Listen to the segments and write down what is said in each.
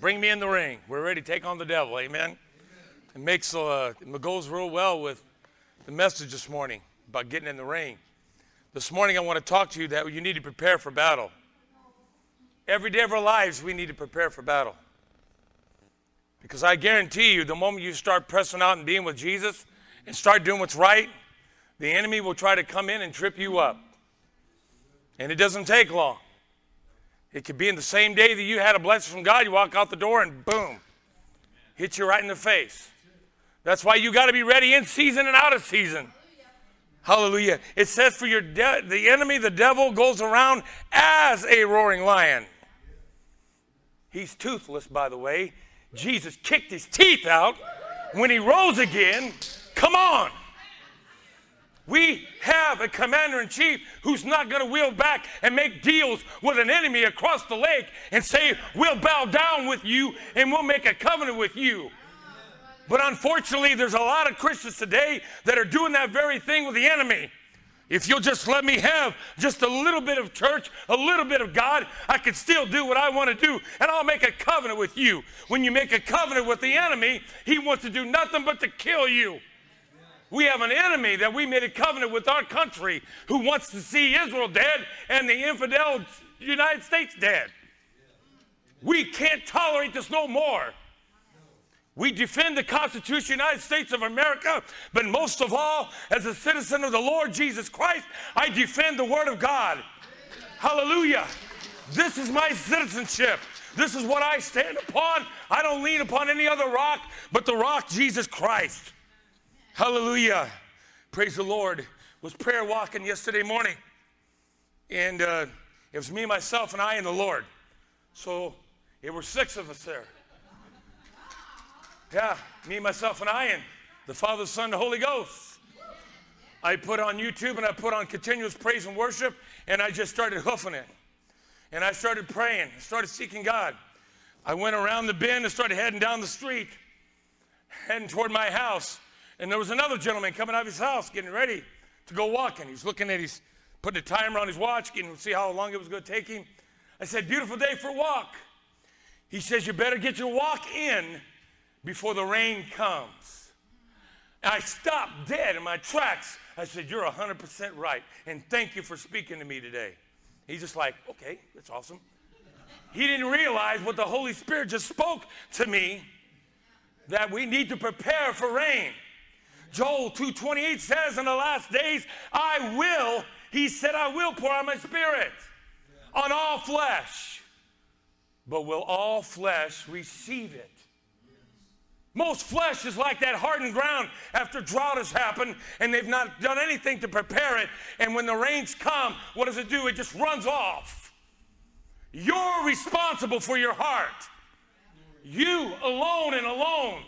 Bring me in the ring. We're ready to take on the devil. Amen. It makes uh, it goes real well with the message this morning about getting in the ring. This morning, I want to talk to you that you need to prepare for battle. Every day of our lives, we need to prepare for battle. Because I guarantee you, the moment you start pressing out and being with Jesus and start doing what's right, the enemy will try to come in and trip you up. And it doesn't take long. It could be in the same day that you had a blessing from God, you walk out the door and boom, hit you right in the face. That's why you got to be ready in season and out of season. Hallelujah. It says, For your the enemy, the devil, goes around as a roaring lion. He's toothless, by the way. Jesus kicked his teeth out when he rose again. Come on. We have a commander in chief who's not going to wheel back and make deals with an enemy across the lake and say, We'll bow down with you and we'll make a covenant with you. But unfortunately, there's a lot of Christians today that are doing that very thing with the enemy. If you'll just let me have just a little bit of church, a little bit of God, I can still do what I want to do, and I'll make a covenant with you. When you make a covenant with the enemy, he wants to do nothing but to kill you. We have an enemy that we made a covenant with our country who wants to see Israel dead and the infidel United States dead. We can't tolerate this no more. We defend the Constitution of the United States of America, but most of all, as a citizen of the Lord Jesus Christ, I defend the Word of God. Hallelujah. This is my citizenship. This is what I stand upon. I don't lean upon any other rock but the rock, Jesus Christ. Hallelujah. Praise the Lord. Was prayer walking yesterday morning. And uh, it was me, myself, and I, and the Lord. So it were six of us there. Yeah, me, myself, and I, and the Father, Son, the Holy Ghost. I put on YouTube and I put on continuous praise and worship, and I just started hoofing it. And I started praying, started seeking God. I went around the bend and started heading down the street, heading toward my house. And there was another gentleman coming out of his house getting ready to go walking. He's looking at his, putting a timer on his watch, getting to see how long it was going to take him. I said, Beautiful day for a walk. He says, You better get your walk in before the rain comes. And I stopped dead in my tracks. I said, You're 100% right. And thank you for speaking to me today. He's just like, Okay, that's awesome. He didn't realize what the Holy Spirit just spoke to me that we need to prepare for rain. Joel 2:28 says in the last days, I will, he said, I will pour out my spirit on all flesh. But will all flesh receive it? Most flesh is like that hardened ground after drought has happened and they've not done anything to prepare it. And when the rains come, what does it do? It just runs off. You're responsible for your heart. You alone and alone.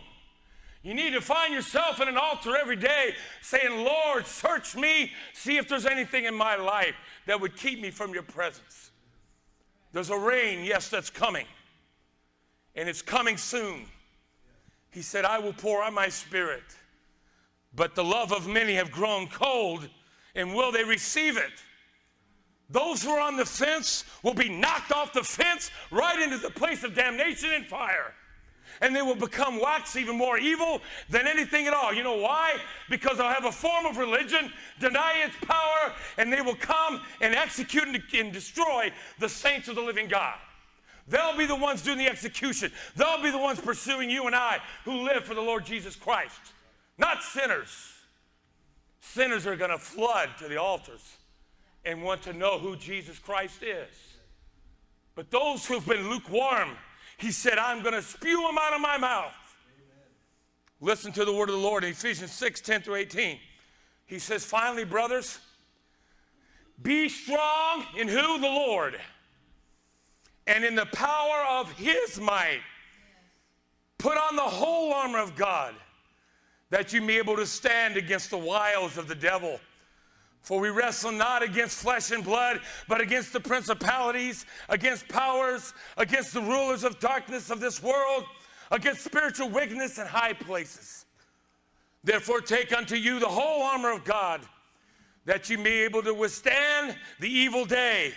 You need to find yourself in an altar every day saying, Lord, search me, see if there's anything in my life that would keep me from your presence. There's a rain, yes, that's coming, and it's coming soon. He said, I will pour out my spirit, but the love of many have grown cold, and will they receive it? Those who are on the fence will be knocked off the fence right into the place of damnation and fire and they will become wax even more evil than anything at all. You know why? Because they'll have a form of religion, deny its power, and they will come and execute and destroy the saints of the living God. They'll be the ones doing the execution. They'll be the ones pursuing you and I who live for the Lord Jesus Christ, not sinners. Sinners are going to flood to the altars and want to know who Jesus Christ is. But those who've been lukewarm, he said, I'm going to spew them out of my mouth. Amen. Listen to the word of the Lord in Ephesians 6 10 through 18. He says, Finally, brothers, be strong in who? The Lord. And in the power of his might. Put on the whole armor of God that you may be able to stand against the wiles of the devil. For we wrestle not against flesh and blood, but against the principalities, against powers, against the rulers of darkness of this world, against spiritual wickedness in high places. Therefore, take unto you the whole armor of God, that you may be able to withstand the evil day.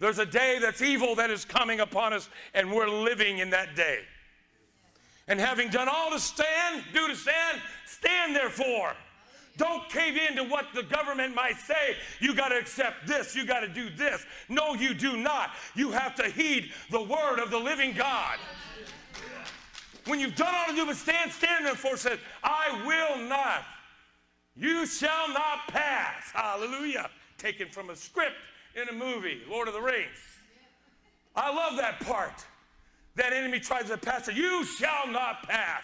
There's a day that's evil that is coming upon us, and we're living in that day. And having done all to stand, do to stand, stand therefore. Don't cave in to what the government might say. You got to accept this. You got to do this. No, you do not. You have to heed the word of the living God. When you've done all to do but stand, stand therefore says, I will not. You shall not pass. Hallelujah. Taken from a script in a movie, Lord of the Rings. I love that part. That enemy tries to pass it. You shall not pass.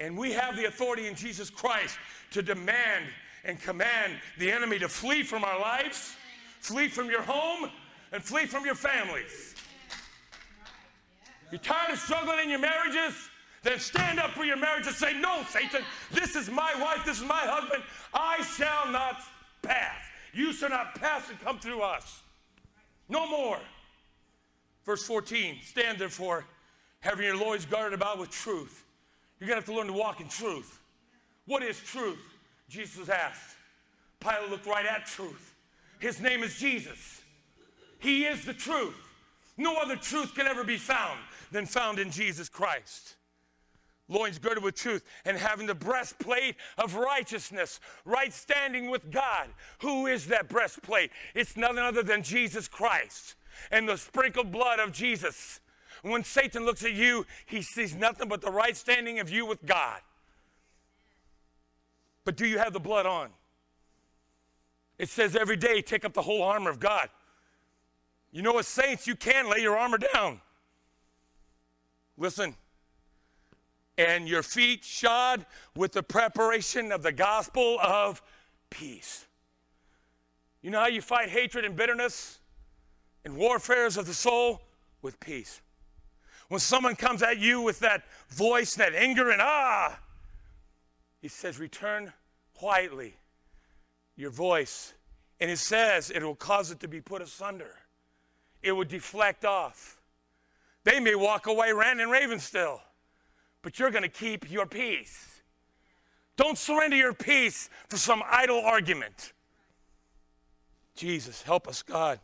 And we have the authority in Jesus Christ to demand and command the enemy to flee from our lives, flee from your home, and flee from your families. You're tired of struggling in your marriages? Then stand up for your marriage and say, No, Satan, this is my wife, this is my husband. I shall not pass. You shall not pass and come through us. No more. Verse 14 Stand therefore, having your loins guarded about with truth. You're going to have to learn to walk in truth. What is truth? Jesus asked. Pilate looked right at truth. His name is Jesus. He is the truth. No other truth can ever be found than found in Jesus Christ. Loins girded with truth and having the breastplate of righteousness, right standing with God. Who is that breastplate? It's nothing other than Jesus Christ and the sprinkled blood of Jesus. When Satan looks at you, he sees nothing but the right standing of you with God. But do you have the blood on? It says every day, take up the whole armor of God. You know, as saints, you can lay your armor down. Listen. And your feet shod with the preparation of the gospel of peace. You know how you fight hatred and bitterness and warfares of the soul? With peace. When someone comes at you with that voice, that anger, and ah, he says, return quietly your voice. And it says it will cause it to be put asunder, it will deflect off. They may walk away ranting and raving still, but you're going to keep your peace. Don't surrender your peace for some idle argument. Jesus, help us, God.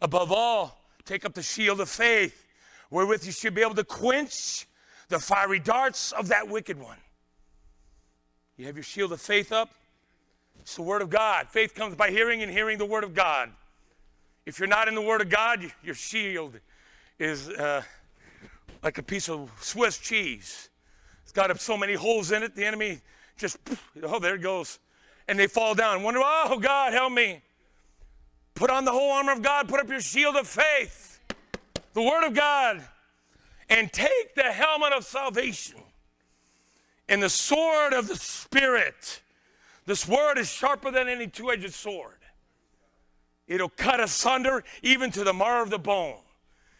Above all, take up the shield of faith wherewith you should be able to quench the fiery darts of that wicked one. You have your shield of faith up. It's the Word of God. Faith comes by hearing and hearing the Word of God. If you're not in the Word of God, your shield is uh, like a piece of Swiss cheese. It's got so many holes in it, the enemy just, oh, there it goes. And they fall down. Wonder, oh, God, help me. Put on the whole armor of God, put up your shield of faith the Word of God, and take the helmet of salvation and the sword of the Spirit. This word is sharper than any two edged sword. It'll cut asunder even to the marrow of the bone.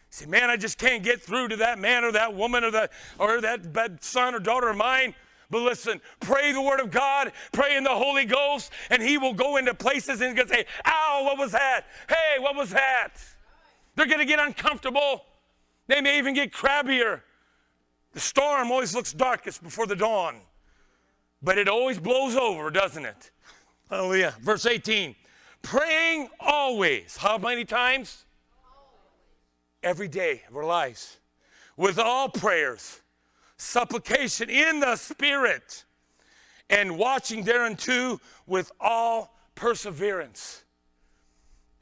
say, man, I just can't get through to that man or that woman or that, or that son or daughter of mine. But listen, pray the word of God, pray in the Holy Ghost, and he will go into places and can say, ow, what was that? Hey, what was that? They're going to get uncomfortable. They may even get crabbier. The storm always looks darkest before the dawn, but it always blows over, doesn't it? Hallelujah. Verse 18 praying always. How many times? Every day of our lives. With all prayers, supplication in the Spirit, and watching thereunto with all perseverance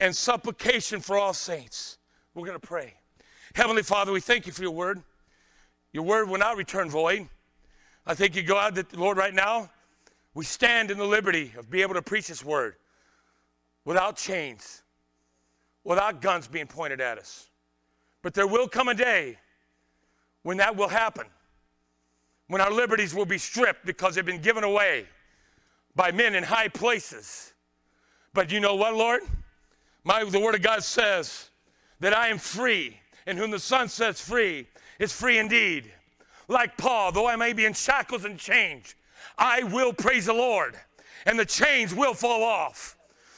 and supplication for all saints. We're going to pray. Heavenly Father, we thank you for your word. Your word will not return void. I thank you, God, that, Lord, right now, we stand in the liberty of being able to preach this word without chains, without guns being pointed at us. But there will come a day when that will happen, when our liberties will be stripped because they've been given away by men in high places. But you know what, Lord? My, the Word of God says that I am free, and whom the Son sets free is free indeed. Like Paul, though I may be in shackles and chains, I will praise the Lord, and the chains will fall off.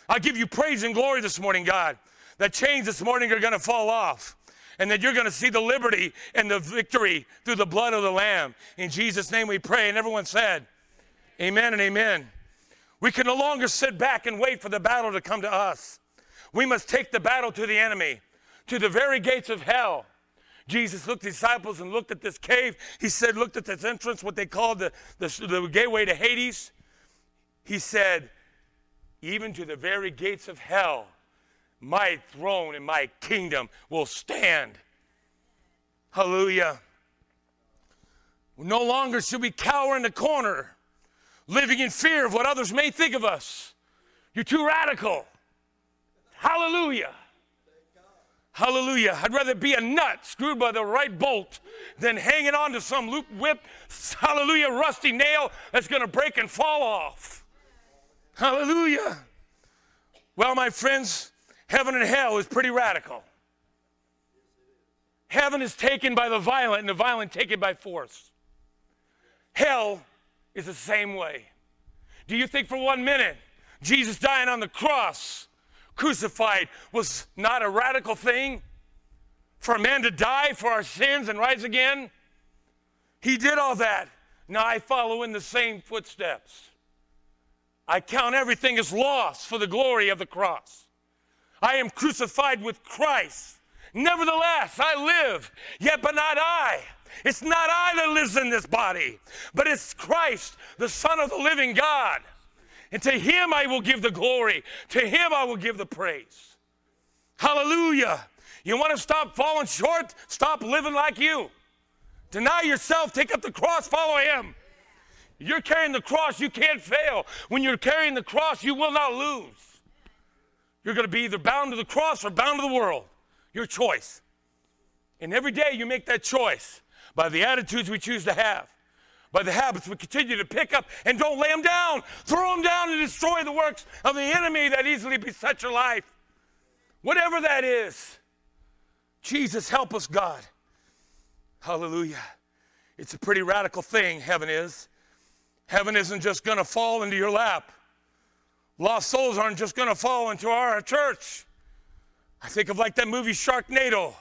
I give you praise and glory this morning, God. that chains this morning are going to fall off, and that you're going to see the liberty and the victory through the blood of the Lamb. In Jesus' name we pray. And everyone said, Amen and amen. We can no longer sit back and wait for the battle to come to us. We must take the battle to the enemy to the very gates of hell. Jesus looked at disciples and looked at this cave. He said, looked at this entrance, what they called the, the, the gateway to Hades. He said, even to the very gates of hell, my throne and my kingdom will stand. Hallelujah. No longer should we cower in the corner, living in fear of what others may think of us. You're too radical. Hallelujah. Hallelujah. I'd rather be a nut screwed by the right bolt than hanging on to some loop whip, hallelujah, rusty nail that's going to break and fall off. Hallelujah. Well, my friends, heaven and hell is pretty radical. Heaven is taken by the violent, and the violent taken by force. Hell is the same way. Do you think for one minute Jesus dying on the cross, crucified, was not a radical thing? For a man to die for our sins and rise again? He did all that. Now I follow in the same footsteps. I count everything as loss for the glory of the cross. I am crucified with Christ. Nevertheless, I live, yet but not I. It's not I that lives in this body, but it's Christ, the Son of the living God. And to him I will give the glory. To him I will give the praise. Hallelujah. You want to stop falling short? Stop living like you. Deny yourself, take up the cross, follow him. You're carrying the cross, you can't fail. When you're carrying the cross, you will not lose. You're going to be either bound to the cross or bound to the world. Your choice. And every day you make that choice by the attitudes we choose to have, by the habits we continue to pick up and don't lay them down. Throw them down and destroy the works of the enemy that easily beset your life. Whatever that is. Jesus, help us, God. Hallelujah. It's a pretty radical thing, heaven is. Heaven isn't just going to fall into your lap. Lost souls aren't just going to fall into our church. I think of like that movie Sharknado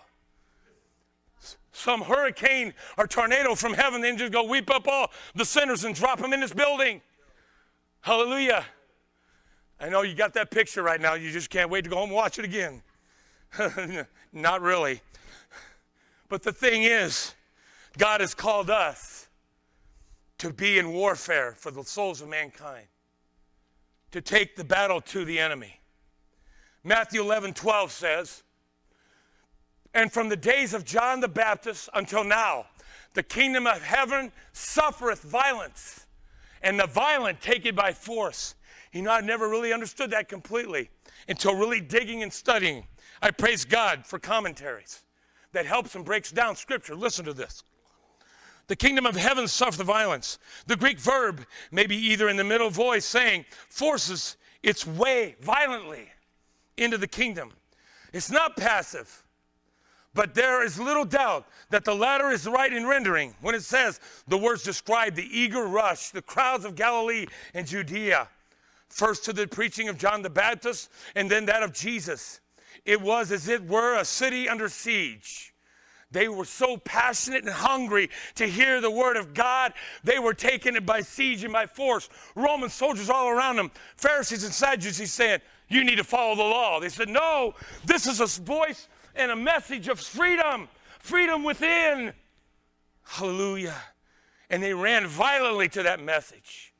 some hurricane or tornado from heaven, then just go weep up all the sinners and drop them in this building. Hallelujah. I know you got that picture right now. You just can't wait to go home and watch it again. Not really. But the thing is, God has called us to be in warfare for the souls of mankind, to take the battle to the enemy. Matthew 11 12 says, and from the days of John the Baptist until now, the kingdom of heaven suffereth violence, and the violent take it by force. You know, I never really understood that completely until really digging and studying. I praise God for commentaries that helps and breaks down scripture. Listen to this. The kingdom of heaven suffereth violence. The Greek verb may be either in the middle voice saying, forces its way violently into the kingdom. It's not passive. But there is little doubt that the latter is right in rendering when it says the words describe the eager rush, the crowds of Galilee and Judea, first to the preaching of John the Baptist and then that of Jesus. It was as it were a city under siege. They were so passionate and hungry to hear the word of God, they were taken it by siege and by force. Roman soldiers all around them, Pharisees and Sadducees saying, You need to follow the law. They said, No, this is a voice and a message of freedom, freedom within. Hallelujah. And they ran violently to that message.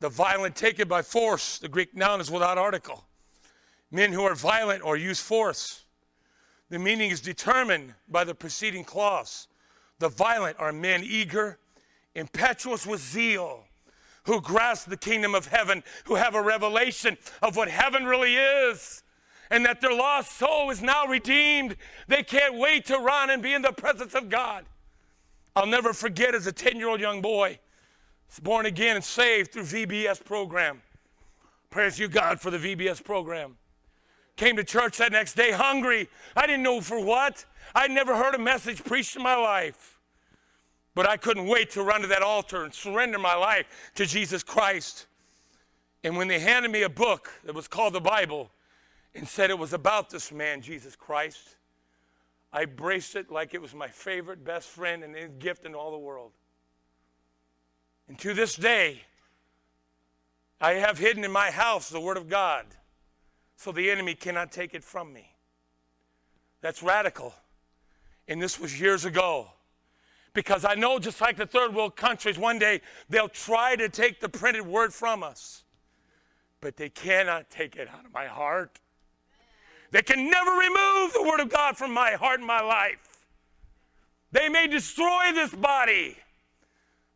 The violent take it by force. The Greek noun is without article. Men who are violent or use force. The meaning is determined by the preceding clause. The violent are men eager, impetuous with zeal, who grasp the kingdom of heaven, who have a revelation of what heaven really is and that their lost soul is now redeemed. They can't wait to run and be in the presence of God. I'll never forget as a 10 year old young boy, born again and saved through VBS program. Praise you, God, for the VBS program. Came to church that next day hungry. I didn't know for what. I'd never heard a message preached in my life. But I couldn't wait to run to that altar and surrender my life to Jesus Christ. And when they handed me a book that was called the Bible, and said it was about this man, Jesus Christ, I braced it like it was my favorite, best friend, and gift in all the world. And to this day, I have hidden in my house the Word of God so the enemy cannot take it from me. That's radical. And this was years ago. Because I know, just like the third world countries, one day they'll try to take the printed word from us, but they cannot take it out of my heart. They can never remove the word of God from my heart and my life. They may destroy this body,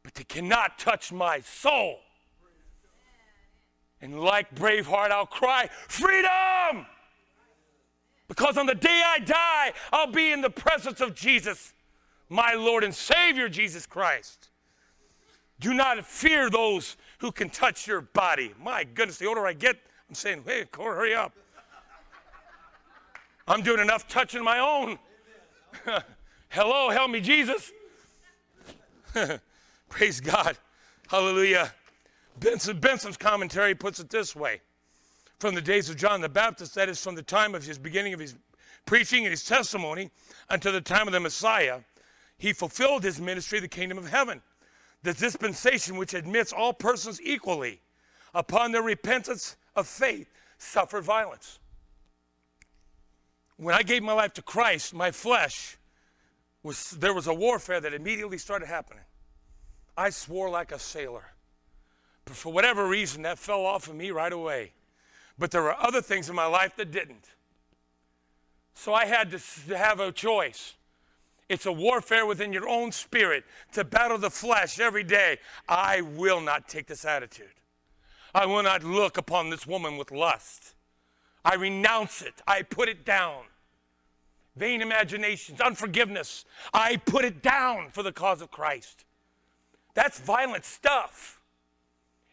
but they cannot touch my soul. And like Braveheart, I'll cry, Freedom! Because on the day I die, I'll be in the presence of Jesus my Lord and Savior, Jesus Christ. Do not fear those who can touch your body. My goodness, the older I get, I'm saying, hey, Cor, hurry up. I'm doing enough touching my own. Hello, help me, Jesus. Praise God. Hallelujah. Benson, Benson's commentary puts it this way From the days of John the Baptist, that is, from the time of his beginning of his preaching and his testimony until the time of the Messiah, he fulfilled his ministry, the kingdom of heaven, the dispensation which admits all persons equally upon their repentance of faith suffer violence. When I gave my life to Christ, my flesh was there was a warfare that immediately started happening. I swore like a sailor. But for whatever reason, that fell off of me right away. But there were other things in my life that didn't. So I had to have a choice. It's a warfare within your own spirit to battle the flesh every day. I will not take this attitude. I will not look upon this woman with lust. I renounce it. I put it down. Vain imaginations, unforgiveness. I put it down for the cause of Christ. That's violent stuff.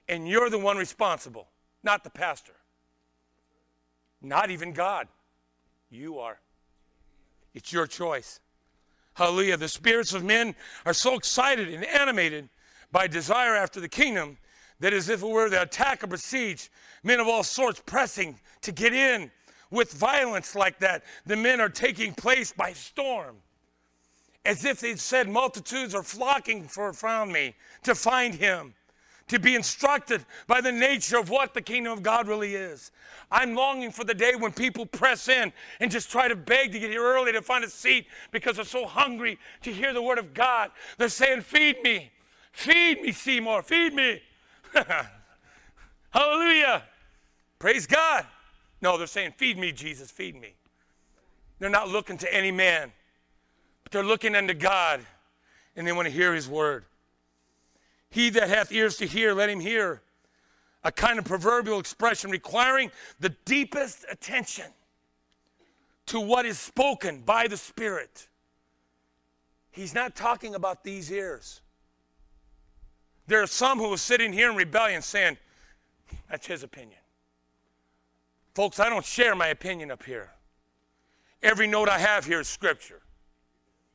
And you're the one responsible, not the pastor, not even God. You are. It's your choice. Hallelujah. The spirits of men are so excited and animated by desire after the kingdom that as if it were the attack or besiege, men of all sorts pressing to get in with violence like that. The men are taking place by storm. As if they'd said, multitudes are flocking for around me to find him to be instructed by the nature of what the kingdom of God really is. I'm longing for the day when people press in and just try to beg to get here early to find a seat because they're so hungry to hear the word of God. They're saying, Feed me, feed me, Seymour, feed me. Hallelujah. Praise God. No, they're saying, Feed me, Jesus, feed me. They're not looking to any man, but they're looking unto God and they want to hear his word. He that hath ears to hear, let him hear. A kind of proverbial expression requiring the deepest attention to what is spoken by the Spirit. He's not talking about these ears. There are some who are sitting here in rebellion saying, that's his opinion. Folks, I don't share my opinion up here. Every note I have here is scripture.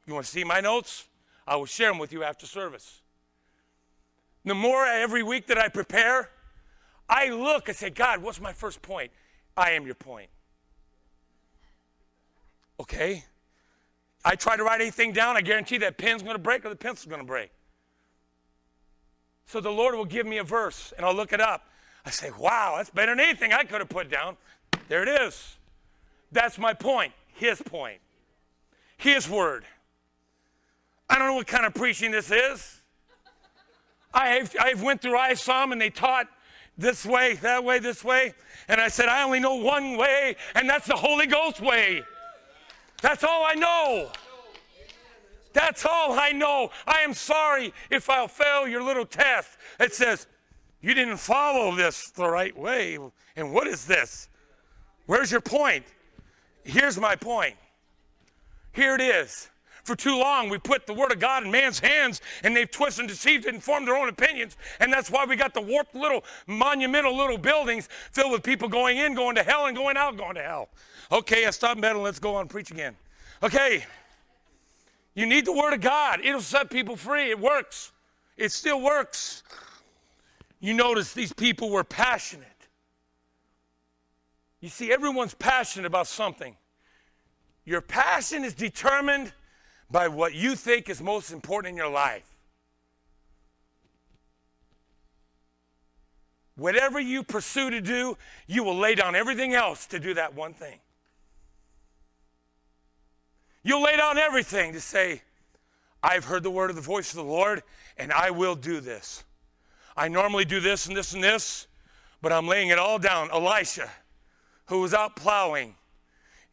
You want to see my notes? I will share them with you after service. The more every week that I prepare, I look and say, God, what's my first point? I am your point. Okay? I try to write anything down, I guarantee that pen's going to break or the pencil's going to break. So the Lord will give me a verse and I'll look it up. I say, wow, that's better than anything I could have put down. There it is. That's my point, his point, his word. I don't know what kind of preaching this is. I have, I have went through ISOM and they taught this way, that way, this way. And I said, I only know one way, and that's the Holy Ghost way. That's all I know. That's all I know. I am sorry if I'll fail your little test. It says, You didn't follow this the right way. And what is this? Where's your point? Here's my point. Here it is. For too long, we put the Word of God in man's hands and they've twisted and deceived and formed their own opinions. And that's why we got the warped little, monumental little buildings filled with people going in, going to hell, and going out, going to hell. Okay, I stop meddling. Let's go on preach again. Okay. You need the Word of God, it'll set people free. It works, it still works. You notice these people were passionate. You see, everyone's passionate about something. Your passion is determined by what you think is most important in your life. Whatever you pursue to do, you will lay down everything else to do that one thing. You'll lay down everything to say, I've heard the word of the voice of the Lord, and I will do this. I normally do this and this and this, but I'm laying it all down. Elisha, who was out plowing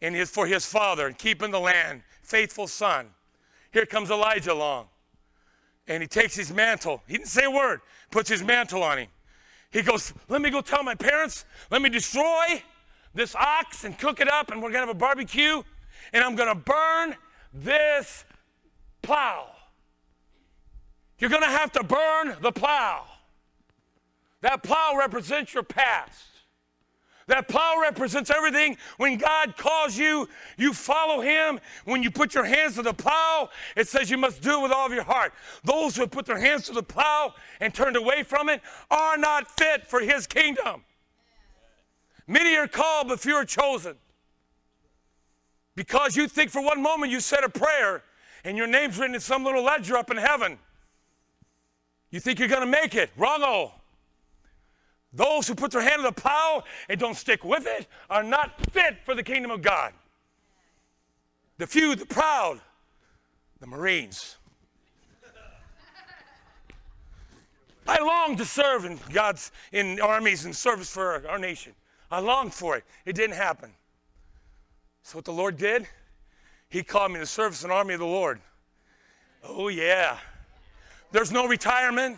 in his, for his father and keeping the land, faithful son. Here comes Elijah along, and he takes his mantle. He didn't say a word, puts his mantle on him. He goes, Let me go tell my parents, let me destroy this ox and cook it up, and we're going to have a barbecue, and I'm going to burn this plow. You're going to have to burn the plow. That plow represents your past. That plow represents everything. When God calls you, you follow Him. When you put your hands to the plow, it says you must do it with all of your heart. Those who put their hands to the plow and turned away from it are not fit for His kingdom. Many are called, but few are chosen. Because you think for one moment you said a prayer and your name's written in some little ledger up in heaven. You think you're going to make it. Wrong. Those who put their hand to the plow and don't stick with it are not fit for the kingdom of God. The few, the proud, the Marines. I long to serve in God's in armies and service for our, our nation. I longed for it. It didn't happen. So what the Lord did, He called me to service an army of the Lord. Oh yeah. There's no retirement.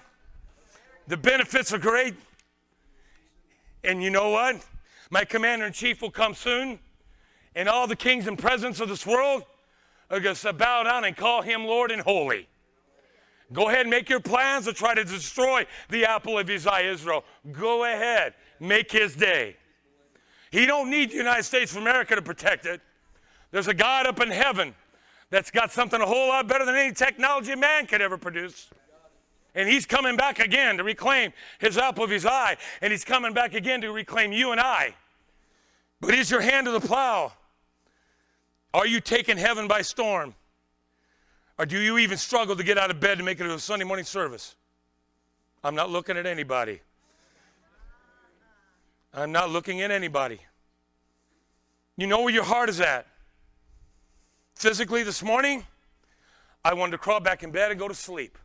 The benefits are great. And you know what? My commander in chief will come soon, and all the kings and presidents of this world are going to bow down and call him Lord and Holy. Go ahead and make your plans to try to destroy the apple of his eye, Israel. Go ahead, make his day. He don't need the United States of America to protect it. There's a God up in heaven that's got something a whole lot better than any technology man could ever produce. And he's coming back again to reclaim his apple of his eye. And he's coming back again to reclaim you and I. But is your hand to the plow? Are you taking heaven by storm? Or do you even struggle to get out of bed to make it to a Sunday morning service? I'm not looking at anybody. I'm not looking at anybody. You know where your heart is at. Physically, this morning, I wanted to crawl back in bed and go to sleep.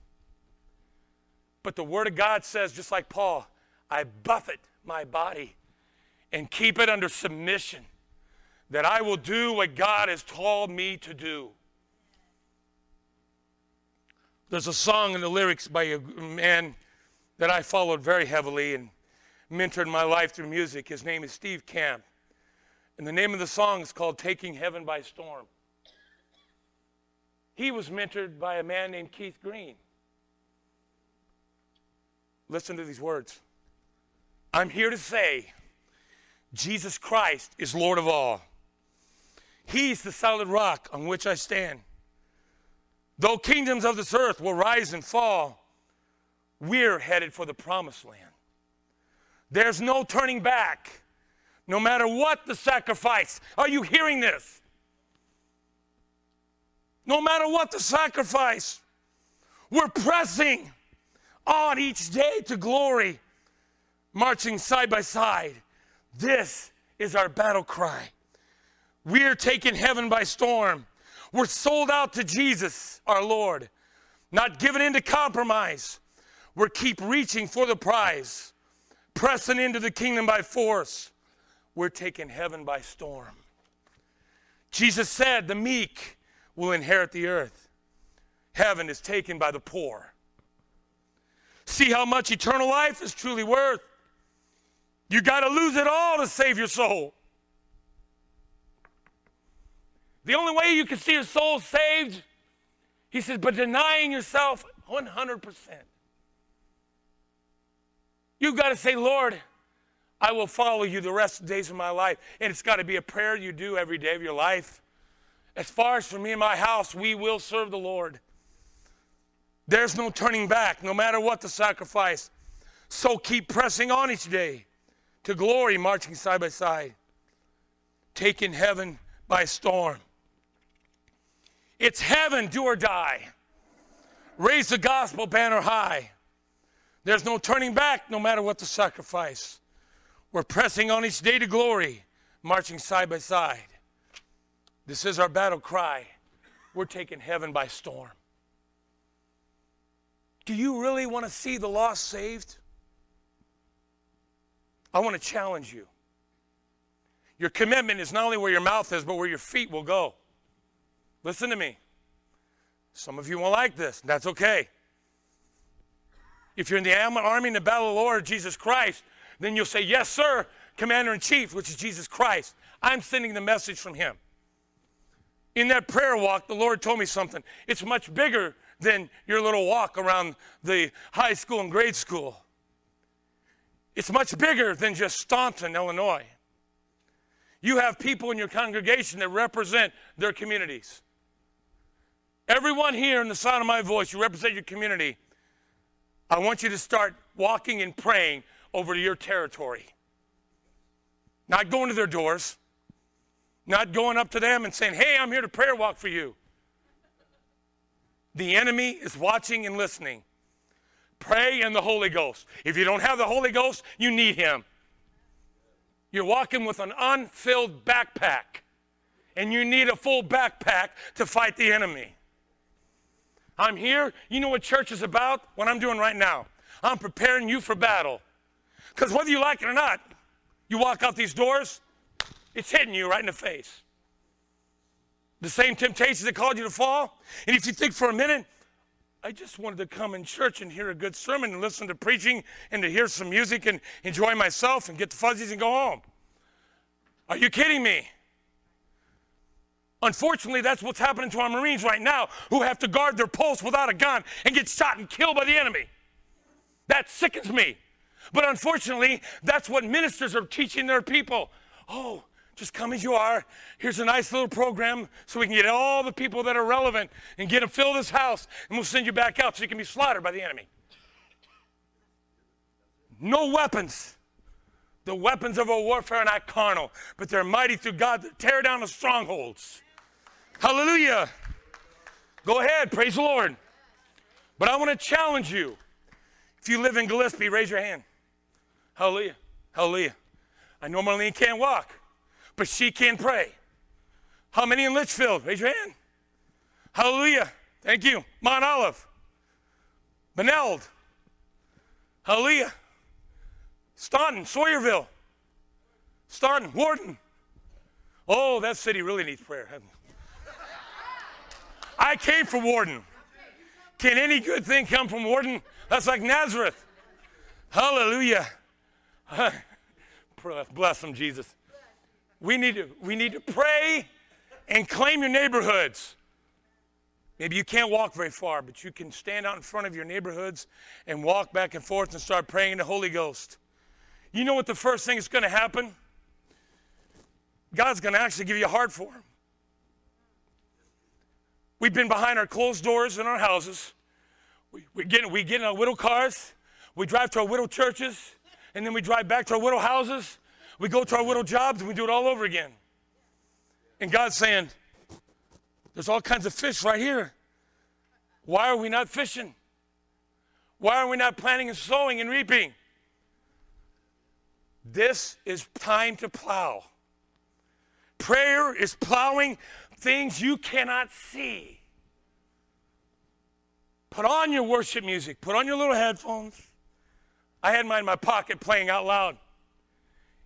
But the Word of God says, just like Paul, I buffet my body and keep it under submission, that I will do what God has told me to do. There's a song in the lyrics by a man that I followed very heavily and mentored my life through music. His name is Steve Camp. And the name of the song is called Taking Heaven by Storm. He was mentored by a man named Keith Green. Listen to these words. I'm here to say Jesus Christ is Lord of all. He's the solid rock on which I stand. Though kingdoms of this earth will rise and fall, we're headed for the promised land. There's no turning back, no matter what the sacrifice. Are you hearing this? No matter what the sacrifice, we're pressing on each day to glory, marching side by side. This is our battle cry. We are taking heaven by storm. We're sold out to Jesus, our Lord, not giving in to compromise. We keep reaching for the prize, pressing into the kingdom by force. We're taking heaven by storm. Jesus said, The meek will inherit the earth. Heaven is taken by the poor. See how much eternal life is truly worth. You got to lose it all to save your soul. The only way you can see your soul saved, he says, but denying yourself 100%. You've got to say, Lord, I will follow you the rest of the days of my life. And it's got to be a prayer you do every day of your life. As far as for me and my house, we will serve the Lord. There's no turning back, no matter what the sacrifice. So keep pressing on each day to glory, marching side by side, taking heaven by storm. It's heaven, do or die. Raise the gospel banner high. There's no turning back, no matter what the sacrifice. We're pressing on each day to glory, marching side by side. This is our battle cry. we're taking heaven by storm. Do you really want to see the lost saved? I want to challenge you. Your commitment is not only where your mouth is, but where your feet will go. Listen to me. Some of you won't like this. That's okay. If you're in the army in the battle of the Lord Jesus Christ, then you'll say, Yes, sir, Commander in Chief, which is Jesus Christ. I'm sending the message from Him. In that prayer walk, the Lord told me something. It's much bigger than your little walk around the high school and grade school. It's much bigger than just Staunton, Illinois. You have people in your congregation that represent their communities. Everyone here in the sound of my voice, you represent your community. I want you to start walking and praying over your territory. Not going to their doors, not going up to them and saying, Hey, I'm here to prayer walk for you. The enemy is watching and listening. Pray in the Holy Ghost. If you don't have the Holy Ghost, you need Him. You're walking with an unfilled backpack, and you need a full backpack to fight the enemy. I'm here. You know what church is about? What I'm doing right now. I'm preparing you for battle. Because whether you like it or not, you walk out these doors, it's hitting you right in the face. The same temptations that caused you to fall. And if you think for a minute, I just wanted to come in church and hear a good sermon and listen to preaching and to hear some music and enjoy myself and get the fuzzies and go home. Are you kidding me? Unfortunately, that's what's happening to our Marines right now who have to guard their posts without a gun and get shot and killed by the enemy. That sickens me. But unfortunately, that's what ministers are teaching their people. Oh, just come as you are. Here's a nice little program so we can get all the people that are relevant and get them fill this house, and we'll send you back out so you can be slaughtered by the enemy. No weapons. The weapons of our warfare are not carnal, but they're mighty through God to tear down the strongholds. Hallelujah. Go ahead, praise the Lord. But I want to challenge you. If you live in Gillespie, raise your hand. Hallelujah. Hallelujah. I Marlene can't walk, but she can pray. How many in Litchfield? Raise your hand. Hallelujah. Thank you. Mount Olive. Benld. Hallelujah. Staunton, Sawyerville. Staunton, Worden. Oh, that city really needs prayer. I came from Worden. Can any good thing come from Worden? That's like Nazareth. Hallelujah. Bless them, Jesus. We need to, we need to pray and claim your neighborhoods. Maybe you can't walk very far, but you can stand out in front of your neighborhoods and walk back and forth and start praying in the Holy Ghost. You know what the first thing is going to happen? God's going to actually give you a heart for him. We've been behind our closed doors in our houses. We, we, get, we get in our widow cars. We drive to our widow churches and then we drive back to our widow houses. We go to our widow jobs and we do it all over again. And God's saying, There's all kinds of fish right here. Why are we not fishing? Why are we not planting and sowing and reaping? This is time to plow. Prayer is plowing things you cannot see. Put on your worship music, put on your little headphones I had mine in my pocket playing out loud.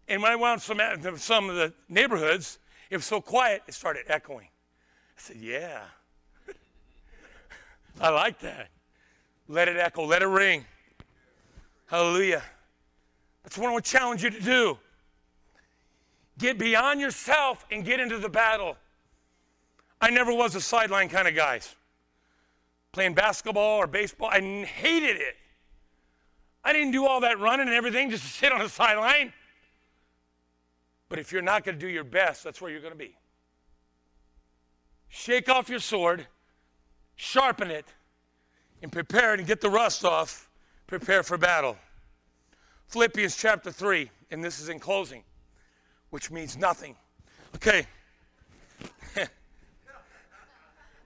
And when I went some, uh, some of the neighborhoods, it was so quiet, it started echoing. I said, Yeah. I like that. Let it echo, let it ring. Hallelujah. That's what I want to challenge you to do. Get beyond yourself and get into the battle. I never was a sideline kind of guy. Playing basketball or baseball, I hated it. I didn't do all that running and everything just to sit on the sideline. But if you're not going to do your best, that's where you're going to be. Shake off your sword, sharpen it, and prepare it and get the rust off. Prepare for battle. Philippians chapter 3, and this is in closing, which means nothing. Okay.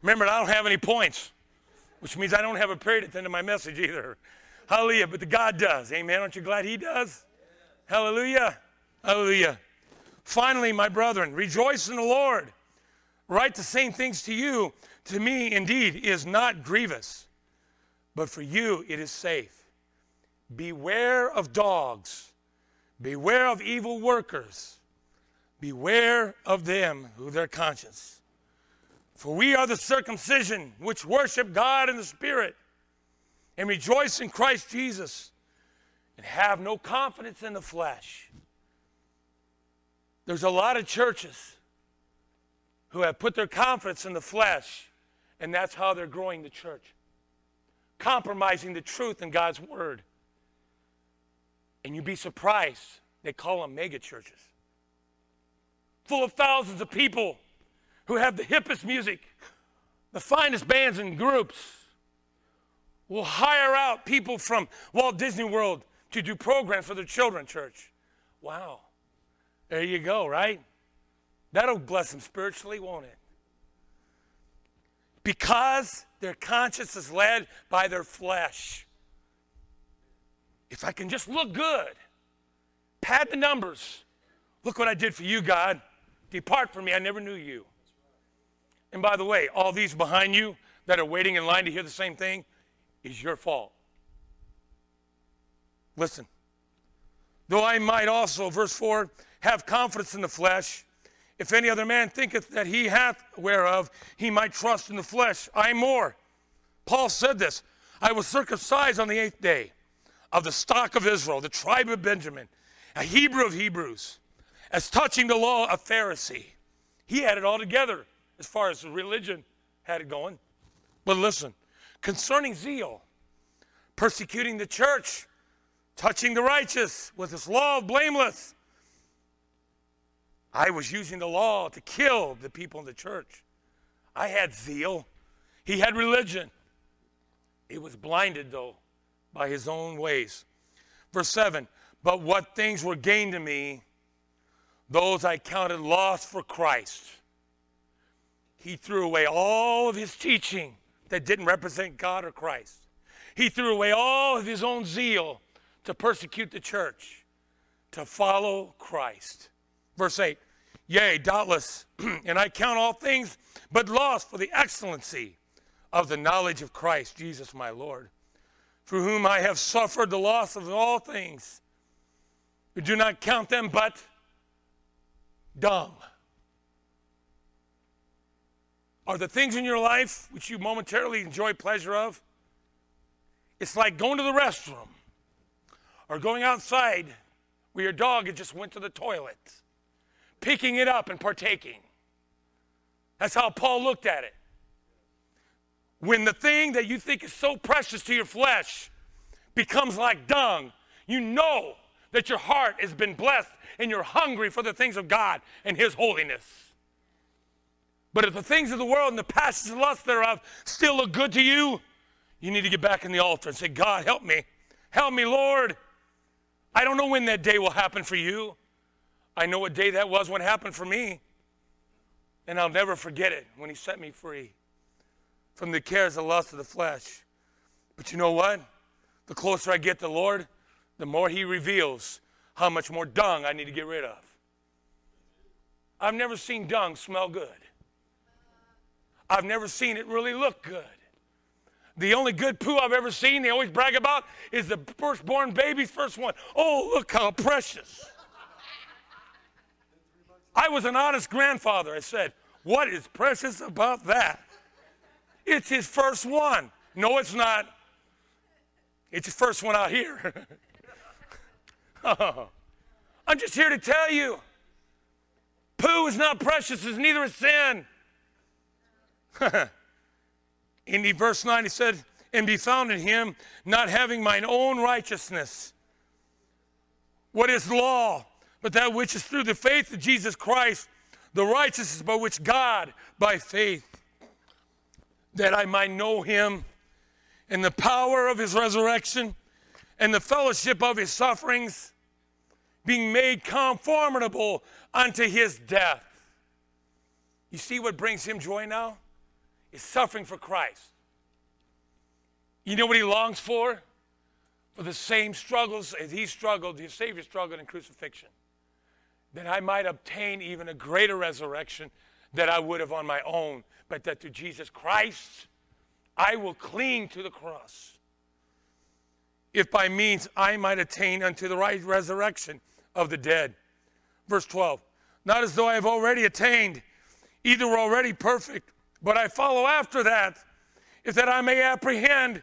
Remember, I don't have any points, which means I don't have a period at the end of my message either. Hallelujah. But the God does. Amen. Aren't you glad He does? Hallelujah. Hallelujah. Finally, my brethren, rejoice in the Lord. write the same things to you, to me indeed is not grievous, but for you it is safe. Beware of dogs, beware of evil workers, beware of them who their conscience. For we are the circumcision which worship God in the Spirit and rejoice in Christ Jesus and have no confidence in the flesh. There's a lot of churches who have put their confidence in the flesh, and that's how they're growing the church. Compromising the truth in God's word. And you'd be surprised, they call them mega churches. Full of thousands of people who have the hippest music, the finest bands and groups, will hire out people from Walt Disney World to do programs for their children church. Wow. There you go, right? That'll bless them spiritually, won't it? Because their conscience is led by their flesh. If I can just look good, pad the numbers. Look what I did for you, God. Depart from me, I never knew you. And by the way, all these behind you that are waiting in line to hear the same thing is your fault. Listen. Though I might also, verse 4, have confidence in the flesh, if any other man thinketh that he hath whereof he might trust in the flesh, I more. Paul said this I was circumcised on the eighth day of the stock of Israel, the tribe of Benjamin, a Hebrew of Hebrews, as touching the law, a Pharisee. He had it all together as far as religion had it going. But listen, concerning zeal, persecuting the church, touching the righteous with his law of blameless. I was using the law to kill the people in the church. I had zeal. He had religion. He was blinded, though, by his own ways. Verse 7 But what things were gained to me, those I counted lost for Christ. He threw away all of his teaching that didn't represent God or Christ. He threw away all of his own zeal to persecute the church, to follow Christ. Verse 8 Yea, doubtless, and I count all things but loss for the excellency of the knowledge of Christ Jesus my Lord, through whom I have suffered the loss of all things. We do not count them but dung. Are the things in your life which you momentarily enjoy pleasure of? It's like going to the restroom or going outside where your dog had just went to the toilet picking it up and partaking. That's how Paul looked at it. When the thing that you think is so precious to your flesh becomes like dung, you know that your heart has been blessed and you're hungry for the things of God and His holiness. But if the things of the world and the passions and lusts thereof still look good to you, you need to get back in the altar and say, God, help me. Help me, Lord. I don't know when that day will happen for you. I know what day that was when it happened for me. And I'll never forget it when he set me free from the cares and lust of the flesh. But you know what? The closer I get to the Lord, the more he reveals how much more dung I need to get rid of. I've never seen dung smell good. I've never seen it really look good. The only good poo I've ever seen, they always brag about, is the firstborn baby's first one. Oh, look how precious. I was an honest grandfather. I said, What is precious about that? It's his first one. No, it's not. It's his first one out here. oh, I'm just here to tell you poo is not precious, it's neither is sin. in the verse 9, he said, And be found in him, not having mine own righteousness. What is law? but that which is through the faith of Jesus Christ, the righteousness by which God, by faith, that I might know him and the power of his resurrection and the fellowship of his sufferings, being made conformable unto his death. You see what brings him joy now? Is suffering for Christ. You know what he longs for? For the same struggles as he struggled, his Savior struggled in crucifixion that I might obtain even a greater resurrection that I would have on my own, but that through Jesus Christ, I will cling to the cross. If by means I might attain unto the right resurrection of the dead. Verse 12, not as though I have already attained, either were already perfect, but I follow after that is that I may apprehend,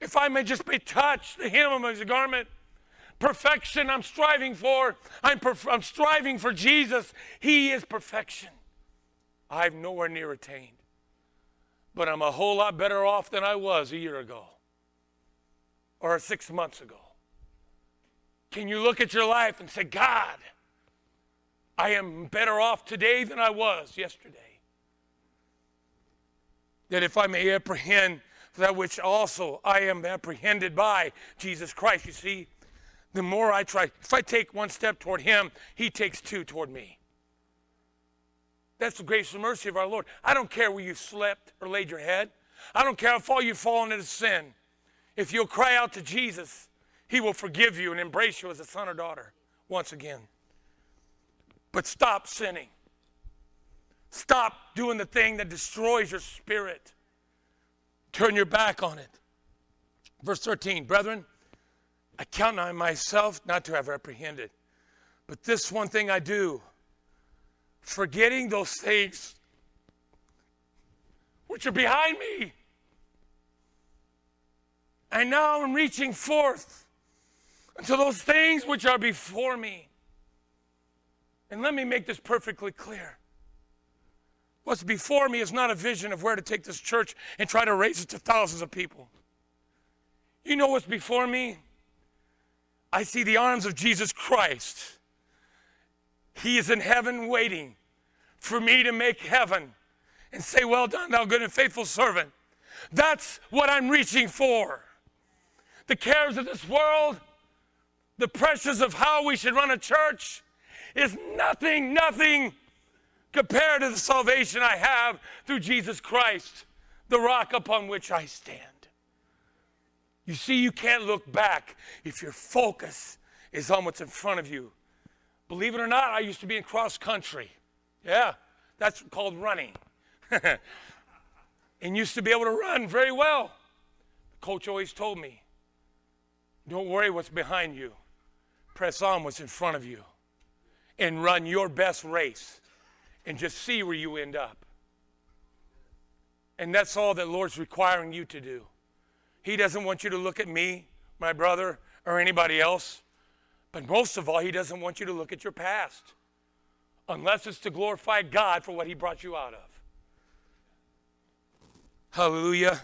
if I may just be touched the hem of his garment. Perfection I'm striving for. I'm, perf- I'm striving for Jesus. He is perfection. I've nowhere near attained. But I'm a whole lot better off than I was a year ago or six months ago. Can you look at your life and say, God, I am better off today than I was yesterday? That if I may apprehend that which also I am apprehended by Jesus Christ, you see, the more I try, if I take one step toward Him, He takes two toward me. That's the grace and mercy of our Lord. I don't care where you slept or laid your head. I don't care how far you've fallen into sin. If you'll cry out to Jesus, He will forgive you and embrace you as a son or daughter once again. But stop sinning. Stop doing the thing that destroys your spirit. Turn your back on it. Verse 13, brethren, I count on myself not to have apprehended, but this one thing I do forgetting those things which are behind me. And now I'm reaching forth unto those things which are before me. And let me make this perfectly clear. What's before me is not a vision of where to take this church and try to raise it to thousands of people. You know what's before me? I see the arms of Jesus Christ. He is in heaven waiting for me to make heaven and say, Well done, thou good and faithful servant. That's what I'm reaching for. The cares of this world, the pressures of how we should run a church is nothing, nothing compared to the salvation I have through Jesus Christ, the rock upon which I stand. You see, you can't look back if your focus is on what's in front of you. Believe it or not, I used to be in cross country. Yeah, that's called running. and used to be able to run very well. The coach always told me, don't worry what's behind you. Press on what's in front of you and run your best race and just see where you end up. And that's all that Lord's requiring you to do. He doesn't want you to look at me, my brother, or anybody else. But most of all, He doesn't want you to look at your past unless it's to glorify God for what He brought you out of. Hallelujah.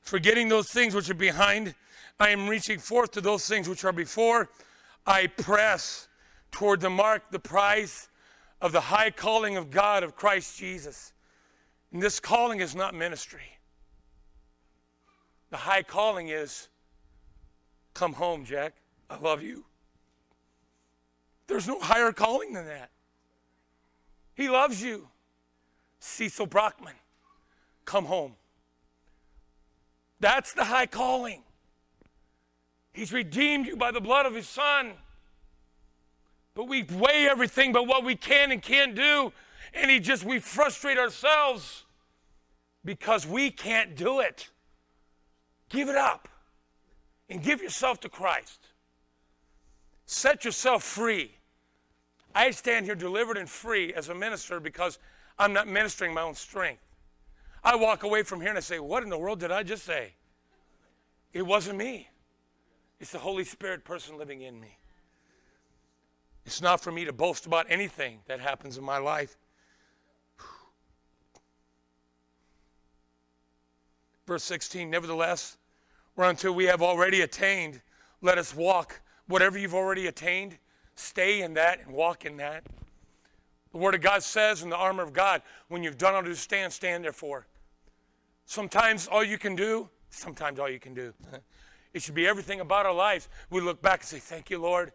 Forgetting those things which are behind, I am reaching forth to those things which are before. I press toward the mark, the prize of the high calling of God of Christ Jesus. And this calling is not ministry. The high calling is come home, Jack. I love you. There's no higher calling than that. He loves you. Cecil Brockman, come home. That's the high calling. He's redeemed you by the blood of his son. But we weigh everything but what we can and can't do, and he just we frustrate ourselves because we can't do it. Give it up and give yourself to Christ. Set yourself free. I stand here delivered and free as a minister because I'm not ministering my own strength. I walk away from here and I say, What in the world did I just say? It wasn't me, it's the Holy Spirit person living in me. It's not for me to boast about anything that happens in my life. Verse 16, nevertheless, whereunto we have already attained, let us walk. Whatever you've already attained, Stay in that and walk in that. The Word of God says in the armor of God, when you've done all to stand, stand therefore. Sometimes all you can do, sometimes all you can do. It should be everything about our lives. We look back and say, Thank you, Lord.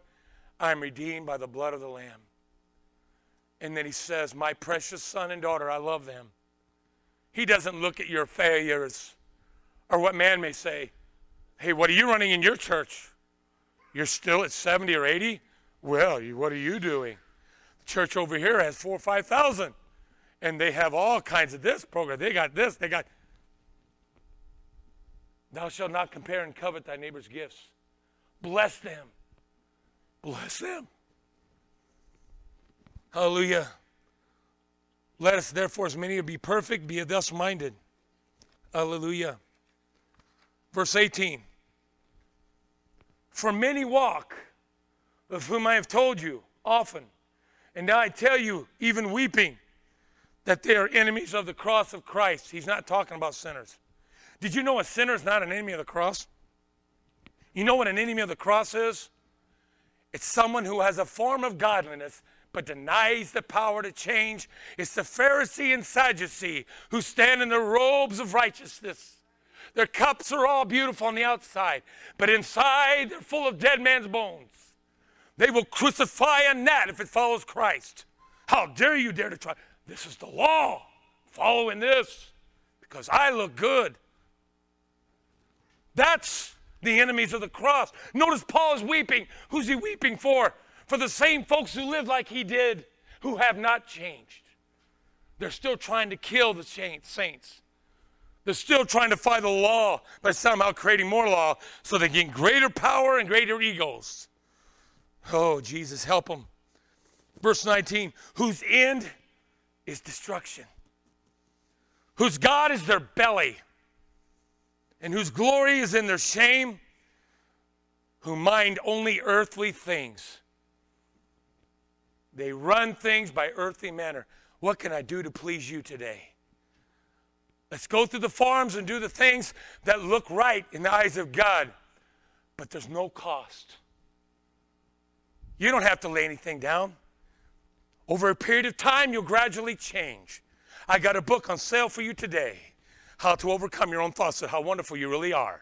I'm redeemed by the blood of the Lamb. And then he says, My precious son and daughter, I love them. He doesn't look at your failures or what man may say. Hey, what are you running in your church? You're still at 70 or 80? Well, what are you doing? The church over here has four or 5,000, And they have all kinds of this program. They got this, they got. Thou shalt not compare and covet thy neighbor's gifts. Bless them. Bless them. Hallelujah. Let us therefore, as many be perfect, be thus minded. Hallelujah. Verse 18. For many walk, of whom I have told you often, and now I tell you, even weeping, that they are enemies of the cross of Christ. He's not talking about sinners. Did you know a sinner is not an enemy of the cross? You know what an enemy of the cross is? It's someone who has a form of godliness but denies the power to change. It's the Pharisee and Sadducee who stand in the robes of righteousness. Their cups are all beautiful on the outside, but inside they're full of dead man's bones. They will crucify a gnat if it follows Christ. How dare you dare to try? This is the law. Following this because I look good. That's the enemies of the cross. Notice Paul is weeping. Who's he weeping for? For the same folks who live like he did, who have not changed. They're still trying to kill the saints. They're still trying to fight the law by somehow creating more law so they gain greater power and greater egos. Oh, Jesus, help them. Verse 19, whose end is destruction, whose God is their belly, and whose glory is in their shame, who mind only earthly things. They run things by earthly manner. What can I do to please you today? Let's go through the farms and do the things that look right in the eyes of God, but there's no cost. You don't have to lay anything down. Over a period of time, you'll gradually change. I got a book on sale for you today How to Overcome Your Own Thoughts and How Wonderful You Really Are.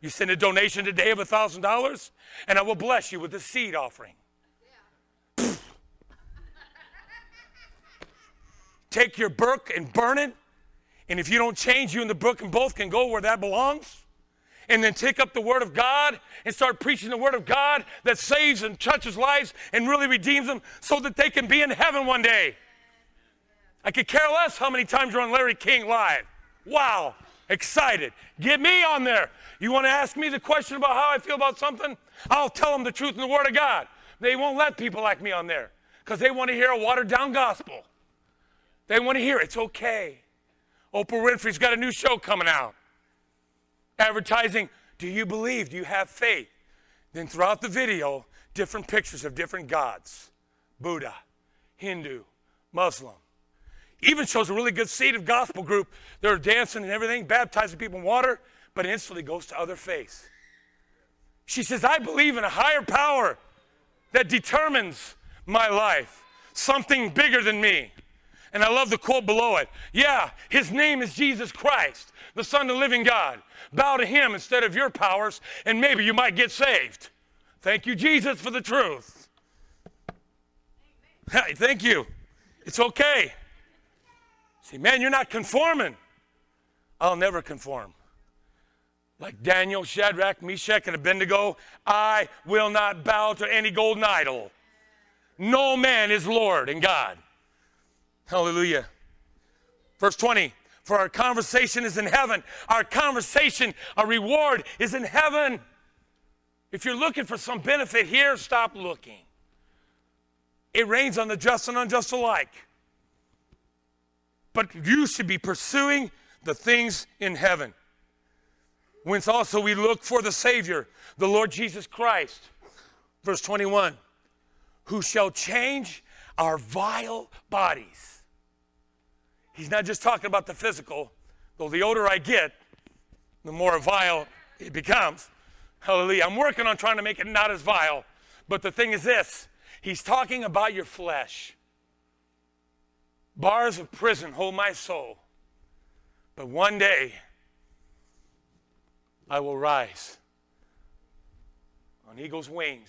You send a donation today of $1,000, and I will bless you with a seed offering. Yeah. Take your book and burn it and if you don't change, you and the book and both can go where that belongs. And then take up the Word of God and start preaching the Word of God that saves and touches lives and really redeems them so that they can be in heaven one day. I could care less how many times you're on Larry King Live. Wow, excited. Get me on there. You want to ask me the question about how I feel about something? I'll tell them the truth in the Word of God. They won't let people like me on there because they want to hear a watered down gospel. They want to hear it's okay. Oprah Winfrey's got a new show coming out. Advertising, do you believe? Do you have faith? Then throughout the video, different pictures of different gods Buddha, Hindu, Muslim. Even shows a really good seed of gospel group. They're dancing and everything, baptizing people in water, but instantly goes to other faith. She says, I believe in a higher power that determines my life, something bigger than me. And I love the quote below it. Yeah, his name is Jesus Christ, the Son of the living God. Bow to him instead of your powers, and maybe you might get saved. Thank you, Jesus, for the truth. Hey, thank you. It's okay. See, man, you're not conforming. I'll never conform. Like Daniel, Shadrach, Meshach, and Abednego, I will not bow to any golden idol. No man is Lord and God. Hallelujah. Verse 20 For our conversation is in heaven. Our conversation, our reward is in heaven. If you're looking for some benefit here, stop looking. It rains on the just and unjust alike. But you should be pursuing the things in heaven. Whence also we look for the Savior, the Lord Jesus Christ. Verse 21 Who shall change our vile bodies He's not just talking about the physical, though the older I get, the more vile it becomes. Hallelujah. I'm working on trying to make it not as vile. But the thing is this He's talking about your flesh. Bars of prison hold my soul. But one day, I will rise on eagle's wings.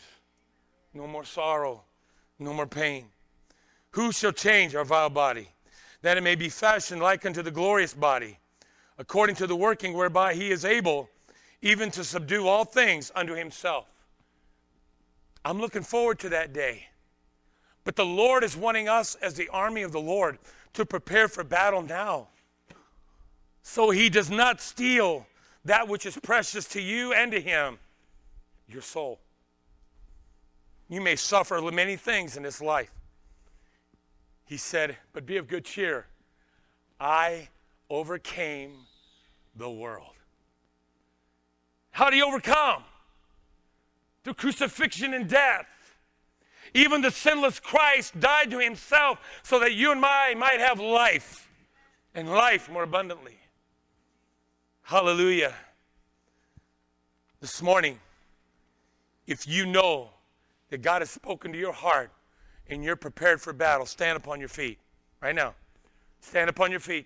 No more sorrow, no more pain. Who shall change our vile body? that it may be fashioned like unto the glorious body, according to the working whereby he is able even to subdue all things unto himself. I'm looking forward to that day. But the Lord is wanting us, as the army of the Lord, to prepare for battle now. So he does not steal that which is precious to you and to him, your soul. You may suffer many things in this life. He said, But be of good cheer. I overcame the world. How did he overcome? Through crucifixion and death. Even the sinless Christ died to himself so that you and I might have life and life more abundantly. Hallelujah. This morning, if you know that God has spoken to your heart and you're prepared for battle, stand upon your feet right now. Stand upon your feet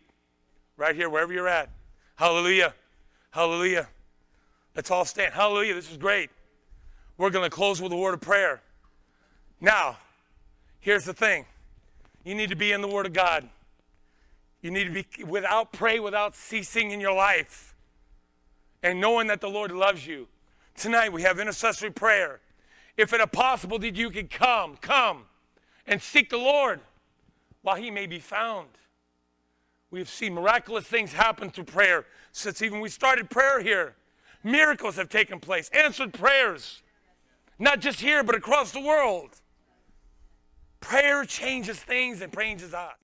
right here, wherever you're at. Hallelujah. Hallelujah. Let's all stand. Hallelujah. This is great. We're going to close with a word of prayer. Now, here's the thing you need to be in the Word of God. You need to be without pray without ceasing in your life and knowing that the Lord loves you. Tonight we have intercessory prayer. If it is possible that you could come, come and seek the Lord while he may be found. We've seen miraculous things happen through prayer since even we started prayer here. Miracles have taken place, answered prayers, not just here, but across the world. Prayer changes things and changes us.